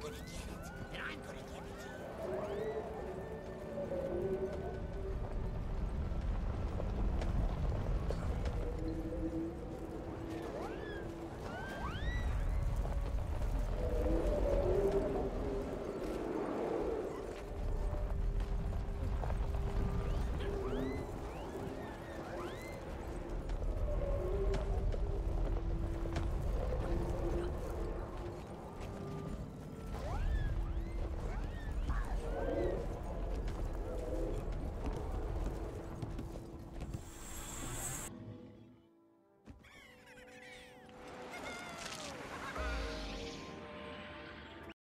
You're gonna get it, and I'm gonna give it to you.